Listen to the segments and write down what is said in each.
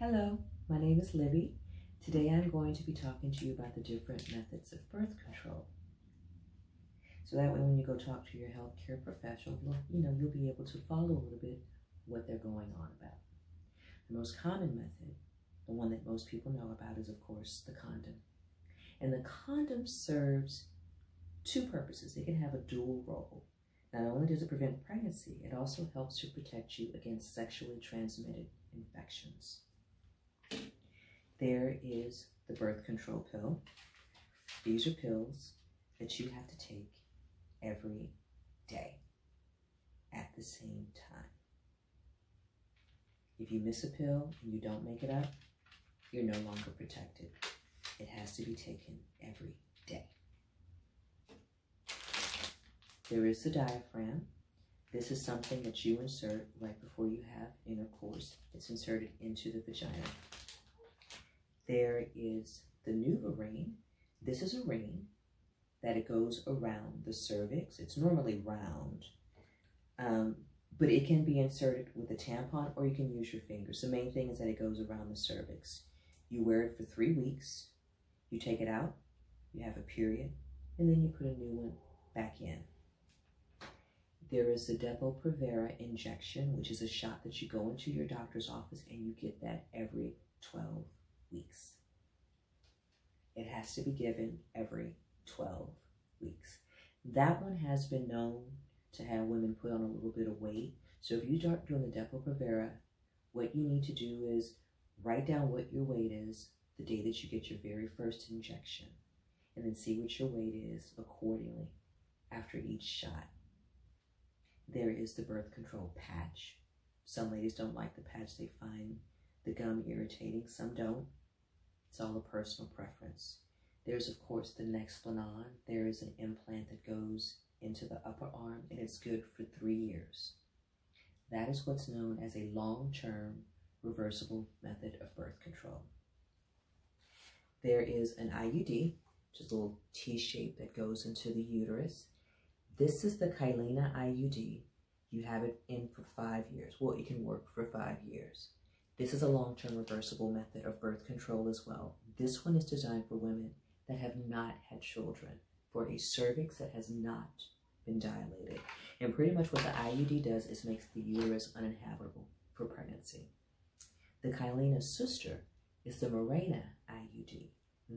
Hello, my name is Libby. Today I'm going to be talking to you about the different methods of birth control. So that way when you go talk to your healthcare professional, you know, you'll be able to follow a little bit what they're going on about. The most common method, the one that most people know about is of course the condom. And the condom serves two purposes. It can have a dual role. Not only does it prevent pregnancy, it also helps to protect you against sexually transmitted infections. There is the birth control pill. These are pills that you have to take every day at the same time. If you miss a pill and you don't make it up, you're no longer protected. It has to be taken every day. There is the diaphragm. This is something that you insert right before you have intercourse. It's inserted into the vagina. There is the NuvaRing. This is a ring that it goes around the cervix. It's normally round, um, but it can be inserted with a tampon or you can use your fingers. The main thing is that it goes around the cervix. You wear it for three weeks. You take it out, you have a period, and then you put a new one back in. There is the Depo-Provera injection, which is a shot that you go into your doctor's office and you get that every 12 weeks. It has to be given every 12 weeks. That one has been known to have women put on a little bit of weight. So if you start doing the Depo-Provera, what you need to do is write down what your weight is the day that you get your very first injection and then see what your weight is accordingly after each shot. There is the birth control patch. Some ladies don't like the patch. They find the gum irritating. Some don't. It's all a personal preference. There's, of course, the Nexplanon. There is an implant that goes into the upper arm, and it's good for three years. That is what's known as a long-term reversible method of birth control. There is an IUD, which is a little T-shape that goes into the uterus. This is the Kyleena IUD. You have it in for five years. Well, it can work for five years. This is a long-term reversible method of birth control as well. This one is designed for women that have not had children, for a cervix that has not been dilated. And pretty much what the IUD does is makes the uterus uninhabitable for pregnancy. The Kyleena sister is the Mirena IUD.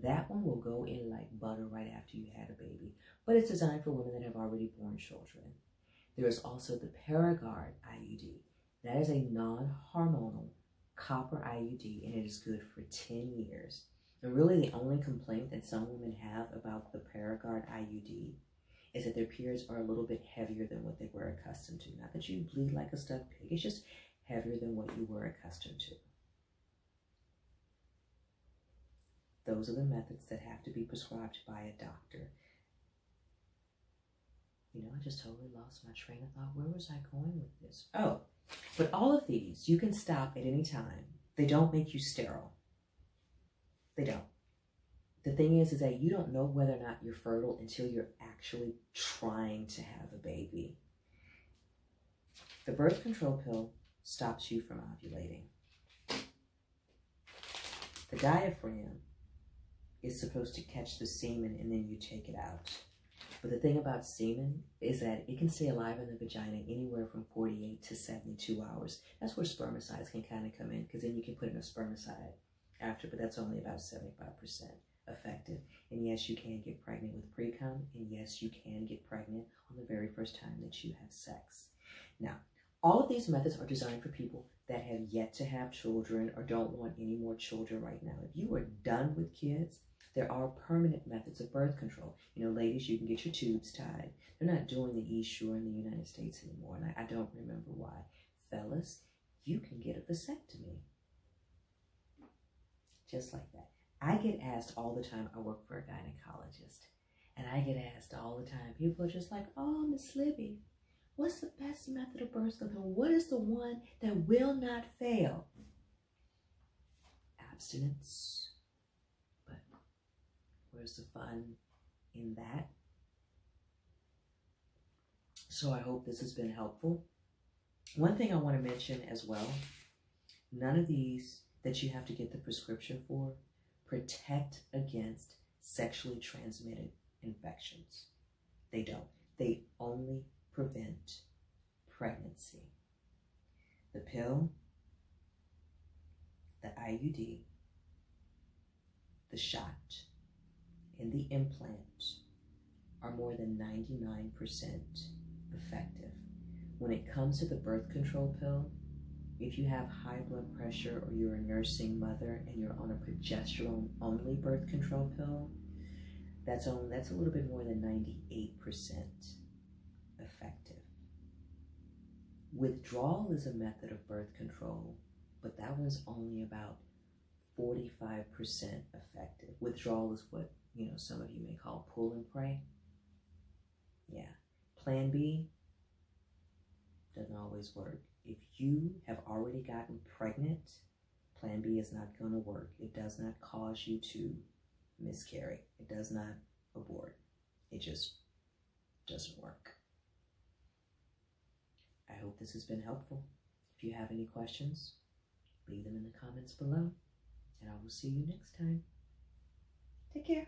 That one will go in like butter right after you had a baby, but it's designed for women that have already born children. There is also the Paragard IUD. That is a non-hormonal copper IUD, and it is good for 10 years. And really the only complaint that some women have about the Paragard IUD is that their periods are a little bit heavier than what they were accustomed to. Not that you bleed like a stuck pig, it's just heavier than what you were accustomed to. Those are the methods that have to be prescribed by a doctor. You know, I just totally lost my train of thought. Where was I going with this? Oh, but all of these you can stop at any time. They don't make you sterile. They don't. The thing is, is that you don't know whether or not you're fertile until you're actually trying to have a baby. The birth control pill stops you from ovulating. The diaphragm is supposed to catch the semen and then you take it out. But the thing about semen is that it can stay alive in the vagina anywhere from 48 to 72 hours. That's where spermicides can kind of come in because then you can put in a spermicide after, but that's only about 75% effective. And yes, you can get pregnant with pre-cum, and yes, you can get pregnant on the very first time that you have sex. Now, all of these methods are designed for people that have yet to have children or don't want any more children right now. If you are done with kids, there are permanent methods of birth control. You know, ladies, you can get your tubes tied. They're not doing the Essure in the United States anymore, and I, I don't remember why. Fellas, you can get a vasectomy. Just like that. I get asked all the time, I work for a gynecologist, and I get asked all the time, people are just like, oh, Miss Libby, what's the best method of birth control? What is the one that will not fail? Abstinence Where's the fun in that? So I hope this has been helpful. One thing I want to mention as well None of these that you have to get the prescription for protect against sexually transmitted infections. They don't. They only prevent pregnancy. The pill, the IUD, the shot, the implant are more than 99% effective. When it comes to the birth control pill, if you have high blood pressure or you're a nursing mother and you're on a progesterone only birth control pill, that's only that's a little bit more than 98% effective. Withdrawal is a method of birth control, but that one's only about 45% effective. Withdrawal is what, you know, some of you may call pull and pray. Yeah. Plan B doesn't always work. If you have already gotten pregnant, Plan B is not going to work. It does not cause you to miscarry. It does not abort. It just doesn't work. I hope this has been helpful. If you have any questions, leave them in the comments below, and I will see you next time. Take care.